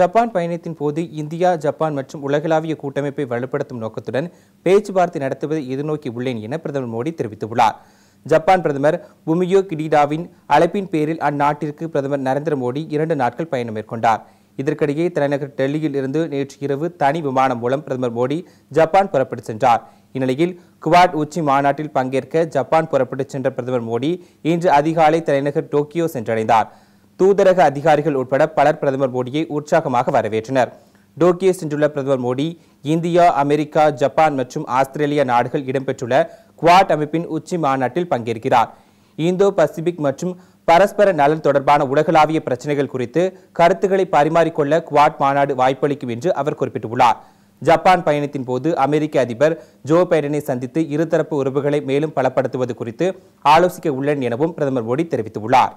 Japan பயணத்தின் போது India Japan மற்றும் உலகளாவிய கூட்டமைப்பை வலுப்படுத்தும் நோக்கத்துடன் பேச்சுவார்த்தை நடத்துவதை எதிர்நோக்கி உள்ளேன் என பிரதமர் மோடி தெரிவித்துள்ளார். ஜப்பான் பிரதமர் புமியோ கிடிடாவின் அழைப்பின் பேரில் அந்நாட்டிற்கு பிரதமர் நரேந்திர மோடி இரண்டு நாட்கள் பயணம் மேற்கொண்டார். இதற்கிடையே தலைநகர் டெல்லியில் இருந்து நேற்று இரவு தனி விமானம் மூலம் பிரதமர் மோடி ஜப்பான் புறப்பட்டு சென்றார். இந்நிலையில் குவாட் உச்சி மாநாட்டில் பங்கேற்க ஜப்பான் புறப்பட்டு சென்ற பிரதமர் மோடி இன்று அதிகாலை தலைநகர் டோக்கியோ சென்றடைந்தார். தூதரக அதிகாரிகள் உட்பட பலர் பிரதமர் மோடியை உற்சாகமாக வரவேற்றனர். டோக்கியோ சென்றுள்ள பிரதமர் மோடி இந்தியா அமெரிக்கா ஜப்பான் மற்றும் ஆஸ்திரேலியா நாடுகள் இடம்பெற்றுள்ள குவாட் அமைப்பின் உச்சி மாநாட்டில் பங்கேற்கிறார். இந்தோ பசிபிக் மற்றும் பரஸ்பர நலன் தொடர்பான உலகளாவிய பிரச்சனைகள் குறித்து கருத்துக்களை பரிமாறிக்கொள்ள குவாட் மாநாடு வாய்ப்பளிக்கும் என்று அவர் குறிப்பிட்டுள்ளார். ஜப்பான் பயணத்தின் போது அமெரிக்க அதிபர் ஜோ பைடனை சந்தித்து இருதரப்பு உறவுகளை மேலும் பலப்படுத்துவது குறித்து ஆலோசிக்க உள்ளேன் எனவும் பிரதமர் மோடி தெரிவித்துள்ளார்.